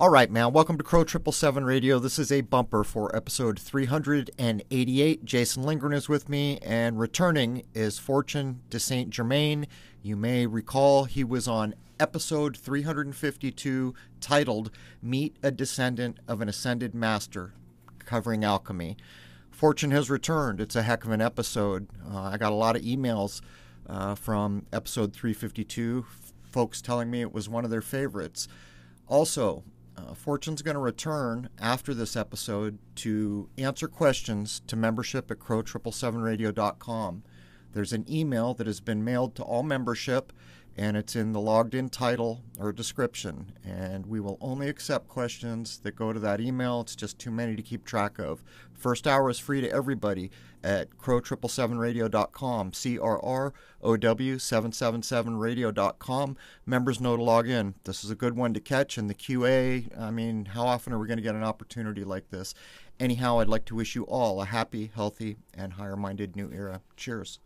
All right, man. Welcome to Crow Triple Seven Radio. This is a bumper for episode 388. Jason Lindgren is with me, and returning is Fortune de Saint Germain. You may recall he was on episode 352, titled "Meet a Descendant of an Ascended Master," covering alchemy. Fortune has returned. It's a heck of an episode. Uh, I got a lot of emails uh, from episode 352, folks telling me it was one of their favorites. Also, uh, Fortune's going to return after this episode to answer questions to membership at crrow777radio.com. There's an email that has been mailed to all membership, and it's in the logged in title or description. And we will only accept questions that go to that email. It's just too many to keep track of. First hour is free to everybody at crrow777radio.com, C R R O W 777radio.com. Members know to log in. This is a good one to catch. And the QA, I mean, how often are we going to get an opportunity like this? Anyhow, I'd like to wish you all a happy, healthy, and higher minded new era. Cheers.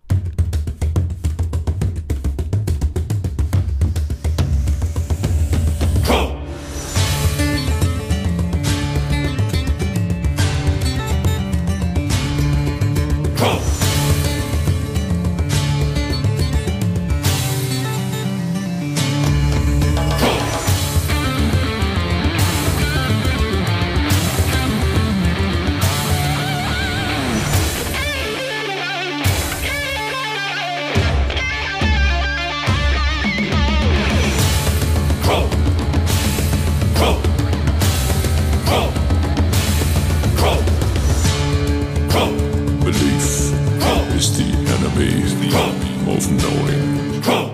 the beast of knowing.